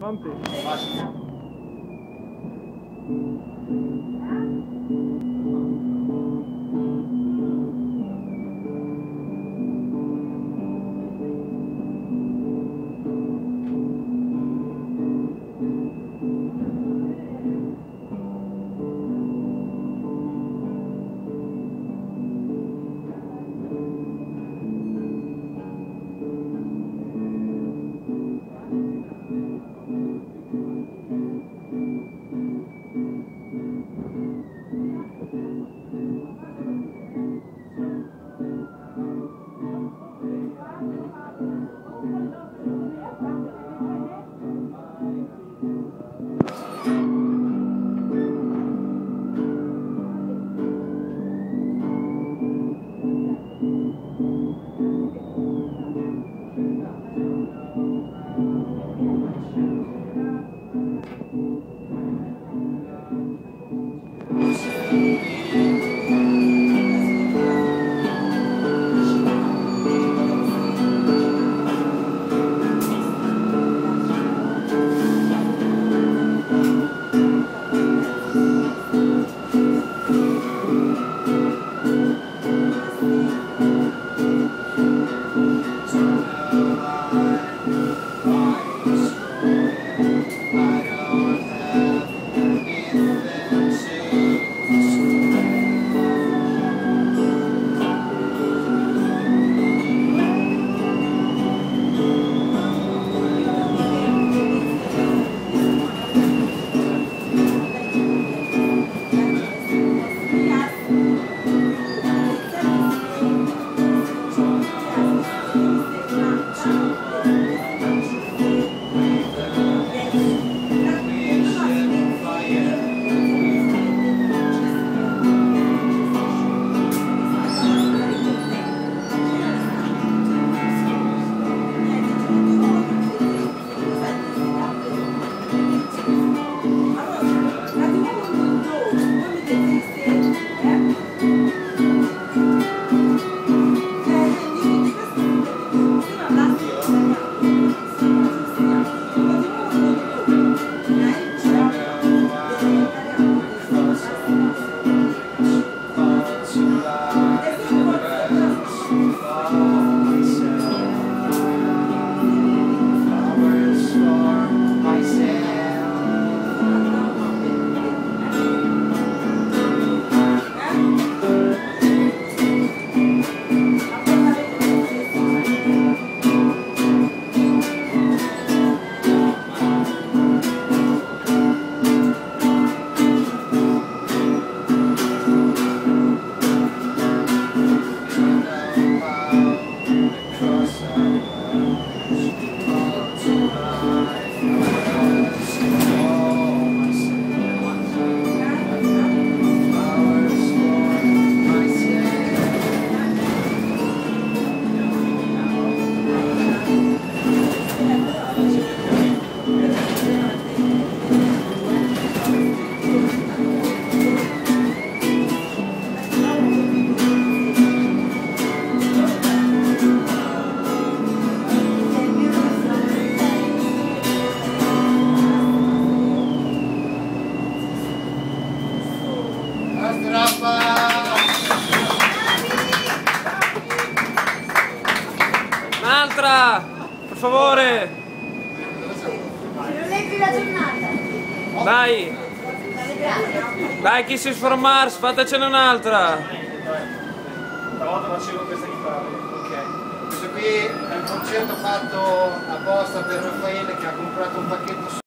Vampe. Vampe. Per favore! Non leggi la giornata. Dai! Grazie. Dai, chi si sformars, fatecene un'altra! Stavolta facevo questa chitarra. Ok. Questo qui è un concerto fatto apposta per Raffaele che ha comprato un pacchetto